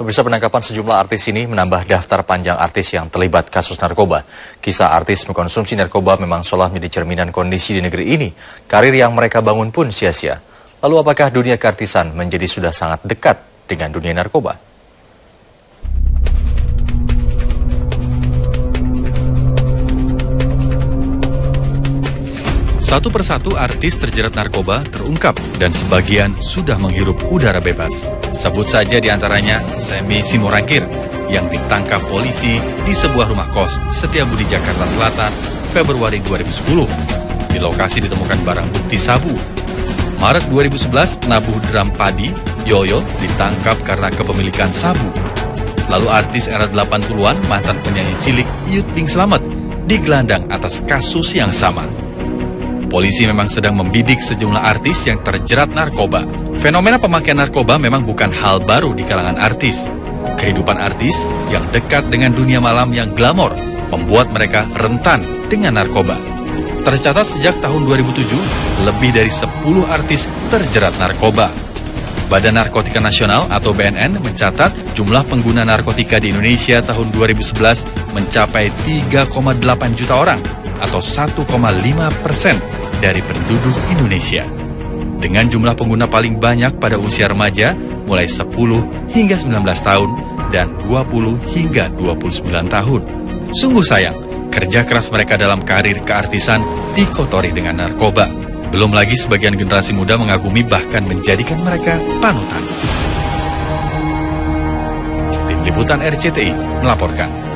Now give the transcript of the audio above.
Pemirsa penangkapan sejumlah artis ini menambah daftar panjang artis yang terlibat kasus narkoba. Kisah artis mengkonsumsi narkoba memang seolah menjadi cerminan kondisi di negeri ini. Karir yang mereka bangun pun sia-sia. Lalu apakah dunia keartisan menjadi sudah sangat dekat dengan dunia narkoba? Satu persatu artis terjerat narkoba terungkap dan sebagian sudah menghirup udara bebas. Sebut saja di antaranya Semi Simorangkir yang ditangkap polisi di sebuah rumah kos Setiabudi Jakarta Selatan Februari 2010. Di lokasi ditemukan barang bukti sabu. Maret 2011, nabuh drum padi, Yoyo ditangkap karena kepemilikan sabu. Lalu artis era 80-an mantan penyanyi cilik Iyut Bing Slamet digelandang atas kasus yang sama. Polisi memang sedang membidik sejumlah artis yang terjerat narkoba. Fenomena pemakaian narkoba memang bukan hal baru di kalangan artis. Kehidupan artis yang dekat dengan dunia malam yang glamor membuat mereka rentan dengan narkoba. Tercatat sejak tahun 2007, lebih dari 10 artis terjerat narkoba. Badan Narkotika Nasional atau BNN mencatat jumlah pengguna narkotika di Indonesia tahun 2011 mencapai 3,8 juta orang atau 1,5 persen dari penduduk Indonesia. Dengan jumlah pengguna paling banyak pada usia remaja, mulai 10 hingga 19 tahun, dan 20 hingga 29 tahun. Sungguh sayang, kerja keras mereka dalam karir keartisan dikotori dengan narkoba. Belum lagi sebagian generasi muda mengagumi bahkan menjadikan mereka panutan. Tim Liputan RCTI melaporkan.